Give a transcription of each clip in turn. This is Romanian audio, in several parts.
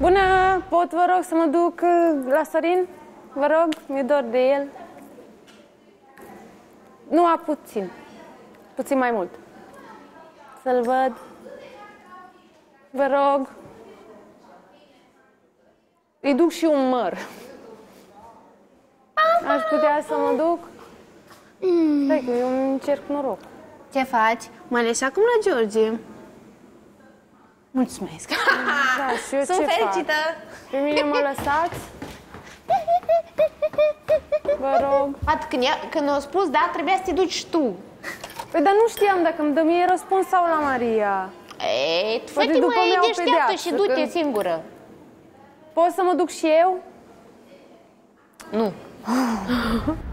Bună, pot vă rog să mă duc uh, la Sorin? Vă rog, mi-e dor de el. Nu a puțin, puțin mai mult. Să-l văd. Vă rog. Îi duc și un măr. Aș putea să mă duc? Stai că eu încerc noroc. Ce faci? Mă ales acum la George. Mulțumesc. Da, și eu Sunt ce fericită. fac? Pe mine mă lăsați? Vă rog. At, când, ea, când a spus da, trebuia să te duci tu. Păi dar nu știam dacă îmi dă mie răspuns sau la Maria. Ei, fă-te după mai mi-au deșteaptă pedeapsă, și du-te când- singură. Pot să mă duc și eu? Nu.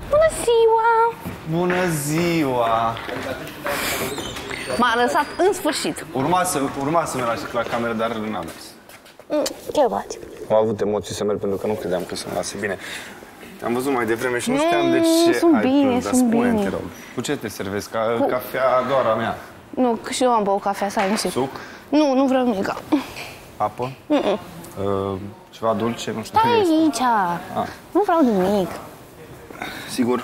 Bună ziua! Bună ziua! M-a lăsat în sfârșit. Urma să, urma să merg la, la cameră, dar n-am mers. Ce faci? Am avut emoții să merg pentru că nu credeam că să mă lase bine. Te-am văzut mai devreme și nu Nu, știam de ce sunt ai bine, plâns, dar sunt spune bine. te rog. Cu ce te servesc? Ca, Cafea doar a mea. Nu, că și eu am băut cafea, să ai liniștit. Suc? Nu, nu vreau nimic. Apă? Uh, ceva dulce? Nu știu. Stai ce este. aici. Nu vreau nimic. Sigur?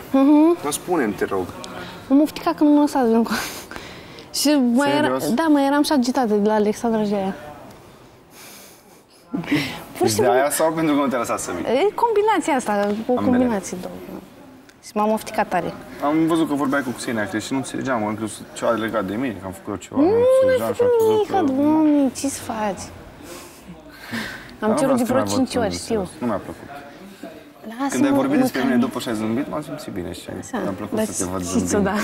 Nu spune te rog. Mă muftica că nu mă lăsați vin cu... Și mai era, Serios? da, mai eram și agitată de la Alexandra și de aia. Pur și De simplu, aia sau pentru că nu te-a lăsat să vii? e combinația asta, o Ambele. combinație două. Și m-am ofticat tare. Am văzut că vorbeai cu Xenia Cris și nu înțelegeam, am crezut ceva legat de mine, că am făcut eu ceva. Nu, Nu n-ai înțelegeam și am făcut crezut nimic, că... doamne, ce-ți faci? Am Dar cerut de vreau vreo să mai 5 văd ori, serios. știu. Nu mi-a plăcut. Lasă-mă, Când ai vorbit mă, despre că- mine după ce ai zâmbit, m-am simțit bine și mi-a plăcut Dar să te văd și zâmbind. ți-o da.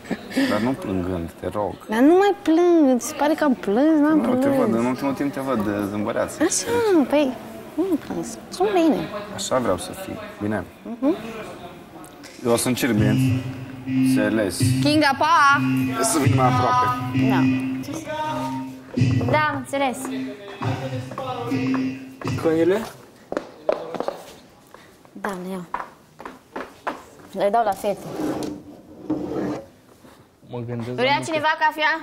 Dar nu plângând, te rog. Dar nu mai plâng, îți pare că am plâns, n-am Nu, te văd, plâns. în ultimul timp te văd de zâmbăreață. Așa, păi, nu am plâns. Sunt bine. Așa vreau să fii. Bine? Mhm. Eu o să încerc bine. Înțeles. Kinga, pa! Să vin mai aproape. Da. Da, am înțeles. Căile? Da, ne iau. Le dau la fete. Mă gândesc. Vrea cineva cafea?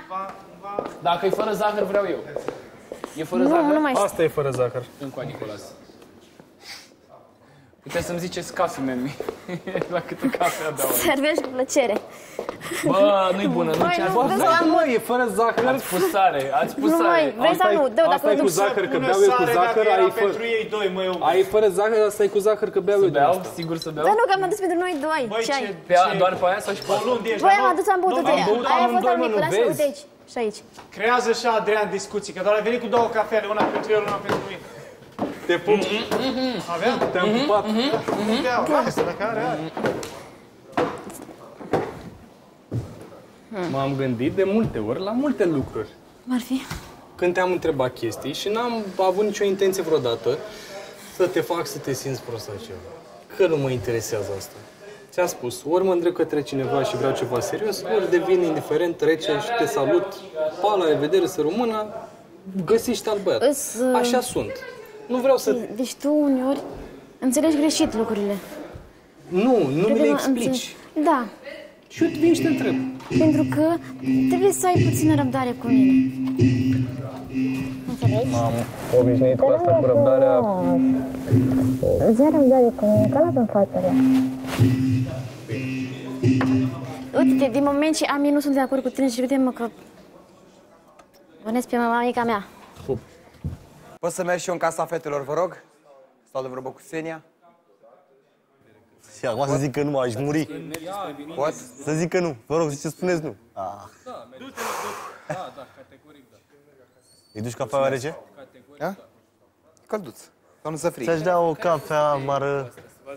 Dacă e fără zahăr, vreau eu. E fără Nu, zahăr? nu mai știu. Asta e fără zahăr. Încoa, Nicolas. Puteți să-mi ziceți cafe memi la câtă cafea dau. Servești cu plăcere. Bă, nu-i bună, nu Băi, ce nu, ați vreau pus să am mă, e fără zahăr. Ați pus sare, ați pus Nu mai, sare. vrei sau nu? Dă, dacă Asta mă e cu duc zahăr, că Pune beau eu cu sare zahăr, dacă era ai fără... pentru ei doi, mă, eu. Ai fără zahăr, asta e cu zahăr, că beau Să eu din beau? asta. Sigur să beau? Dar nu, că am adus pentru noi doi. Băi, Ce ai? ce, Pe a, doar pe aia sau și pe o asta? lună de ești, Băi, dar am nu- adus, am băut nu, tot am aia. băut Aia a fost amândoi, al mă, micul, nu lasă, vezi? uite aici. Și aici. Creează și Adrian discuții, că doar a venit cu două cafele, una pentru el, una pentru mine. Te pup, Avea? te-am pupat. Putea, lasă, dacă are, are. M-am gândit de multe ori la multe lucruri. Ar fi? Când te-am întrebat chestii și n-am avut nicio intenție vreodată să te fac să te simți prost sau ceva. Că nu mă interesează asta. Ți-am spus, ori mă îndrept către cineva și vreau ceva serios, ori devin indiferent, rece și te salut, pa, la revedere, să rămână, găsești alt băiat. Îs, uh, Așa sunt. Nu vreau să... Deci tu uneori înțelegi greșit lucrurile. Nu, nu mi Cred le că mă explici. înțeleg. Da, Și eu vin și te întreb. pentru că trebuie să ai puțină răbdare cu mine. Înțelegi? M-am obișnuit cu asta, cu răbdarea. Îți ia răbdare cu mine, că n-avem față rea. Uite-te, din moment ce am eu nu sunt de acord cu tine și uite-mă că bănesc pe mamica mea. Pot să merg și eu în casa fetelor, vă rog? Stau de vorbă cu Xenia? Și acum să zic că nu, aș muri. Pot? Să zic că nu. Vă rog, ce spuneți nu. Ah. Îi duci cafea rece? Da? Călduț. Sau nu să frig. Ți-aș da o cafea amară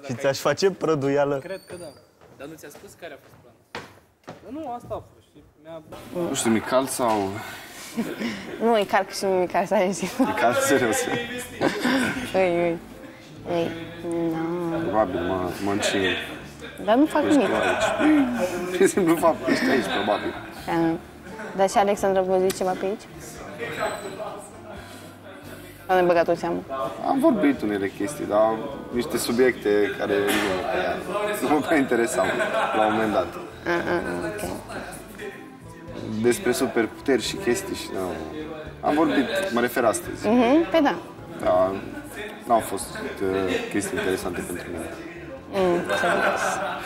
și ți-aș face prăduială. Cred că da. Dar nu ți-a spus care a fost planul? Dar nu, asta a fost. Și mi-a... Nu știu, Mical sau... Nu, e calc și mimica asta e zi. Mical, serios. Ui, ui. Ei, nu. Probabil mă, mă încing. Dar nu fac nimic. Pur și simplu fapt că ești aici, probabil. Am- Dar și Alexandra vă zice ceva pe aici? Am băgat o seamă. Am vorbit unele chestii, dar niște subiecte care nu mă prea, nu mă prea interesau la un moment dat. Ah, ah, ok. Despre superputeri și chestii și nu. Am vorbit, mă refer astăzi. Mhm, Păi da. Da, n-au fost uh, chestii interesante pentru mine. Mm,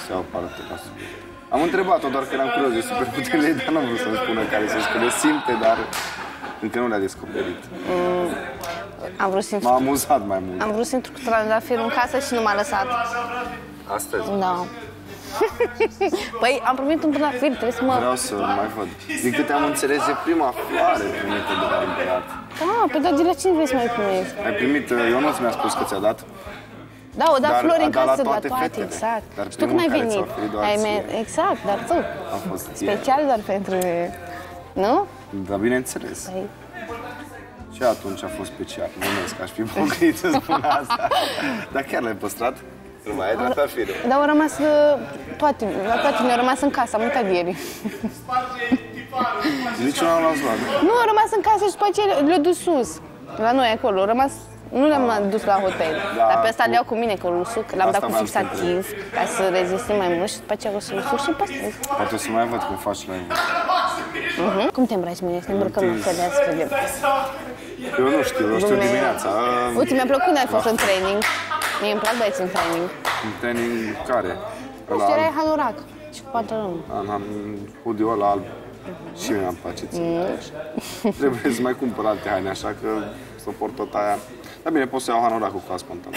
Să iau parte la subiect. Am întrebat-o doar că eram curios de superputerile ei, dar n-am vrut să-mi spună care să spune simte, dar încă nu le-a descoperit. Am vrut să M-a amuzat mai mult. am vrut să intru cu trandafirul în casă și nu m-a lăsat. Astăzi Da. păi, am primit un trandafir, trebuie să mă... vreau să mai văd. Din câte am înțeles, e prima floare primită de la împărat. Ah, pe dar de la cine vrei să mai primești? Ai primit, uh, Ionuț mi-a spus că ți-a dat. Da, o da Dar flori a în dat la casă, toate la toate, fetele. exact. Dar și tu când primul ai care venit? ți-a oferit doar Ai ție. me- Exact, dar tu. A fost ție. Special doar pentru mine. Nu? Da, bineînțeles. Păi, Și atunci a fost special. Numesc, aș fi pocrit să spun asta. Dar chiar l-ai păstrat? Nu mai ai trandafire. dar au rămas uh, toate, la toate ne-au rămas în casă, am uitat de ieri. Nici nu am luat luat. Nu, au rămas în casă și după aceea le-au dus sus. La noi acolo, au rămas nu le-am dus la hotel, Da, dar pe asta cu- le iau cu mine, că îl usuc, l-am Asta dat cu voiam să fixativ, ca să reziste mai mult și după aceea o să usuc și păstrez. Poate o să mai văd cum faci la Uh-huh. Cum te îmbraci mâine? Să ne îmbrăcăm la fel, să vedem. Eu nu știu, eu știu Dumne- dimineața. Uite, mi-a plăcut când ai fost în training. Mie îmi plac băieți în training. În training care? Nu știu, erai halorac și cu pantalon. Am, am hoodie ăla alb. Și mie îmi place ție. Trebuie să mai cumpăr alte haine, așa că să port tot aia. Dar bine, pot să iau hanoracul cu spontan.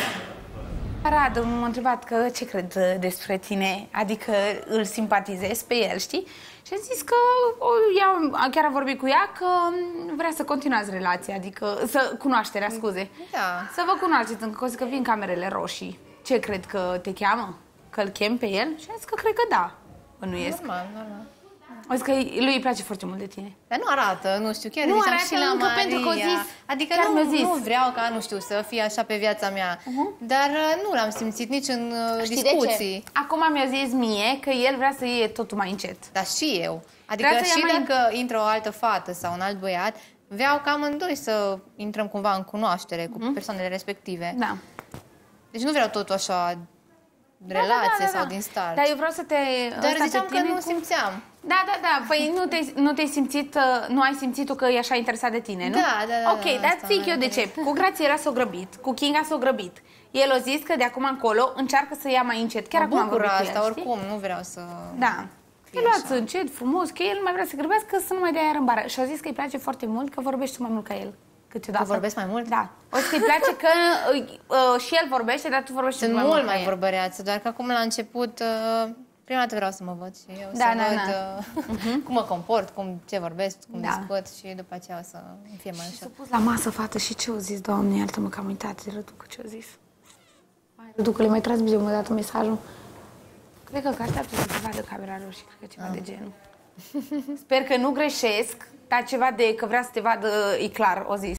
Radu m-a întrebat că ce cred uh, despre tine, adică îl simpatizezi pe el, știi? Și a zis că o, ea, chiar a vorbit cu ea că mm, vrea să continuați relația, adică să cunoașterea, scuze. Da. Să vă cunoașteți, încă o zi că vin camerele roșii. Ce cred că te cheamă? Că îl chem pe el? Și a zis că cred că da. Bănuiesc. Normal, normal. O zis că lui îi place foarte mult de tine. Dar nu arată, nu știu, chiar Nu ziceam arată și la încă Maria. pentru că o zis. Adică Chiar nu, mi-a zis. nu vreau ca, nu știu, să fie așa pe viața mea. Dar uh, nu l-am simțit nici în uh, Știi discuții. de ce? Acum mi-a zis mie că el vrea să iei totul mai încet. Dar și eu. Adică Vrea să și ia mai- dacă intră o altă fată sau un alt băiat, vreau ca amândoi să intrăm cumva în cunoaștere cu persoanele respective. Da. Deci nu vreau totul așa relație Da, da, da, da, sau da. din start. Dar eu vreau să te... Dar ăsta pe ziceam că tine nu cu- simțeam. Da, da, da. Păi nu te-ai, nu te-ai simțit, uh, nu ai simțit tu că e așa interesat de tine, nu? Da, da, da, Ok, da, dar asta zic m-a eu de ce. interes. Cu Grațiela s-o grăbit, cu Kinga s-o grăbit. El a zis că de acum încolo încearcă să ia mai încet. Chiar Mă acum am bucur vorbit cu asta, el, știi? oricum, nu vreau să... Da. fie Îl luați așa. încet, frumos, că el nu mai vrea să grăbească, să nu mai dea iar în bară. Și a zis că îi place foarte mult că vorbești tu mai mult ca el. Câteodată. Că vorbesc mai mult? Da. O zis că îi place că uh, uh, și el vorbește, dar tu vorbești Sunt tu mai mult mult ca mai el. vorbăreață, doar că acum la început, uh, prima dată vreau să mă văd și eu Da, să da, văd da. uh, cum mă comport, cum, ce vorbesc, cum Da. discut și după aceea o să fie mai Și s-a ușor. pus la masă, fată, și ce o zis, doamne, iartă-mă că am uitat de Răducă ce o zis. Mai Răducă, le mai transmite o dată mesajul. Cred că, că așteaptă să se vadă camera roșie, cred că ceva de genul. Sper că nu greșesc, dar ceva de că vrea să te vadă, e clar, o zis.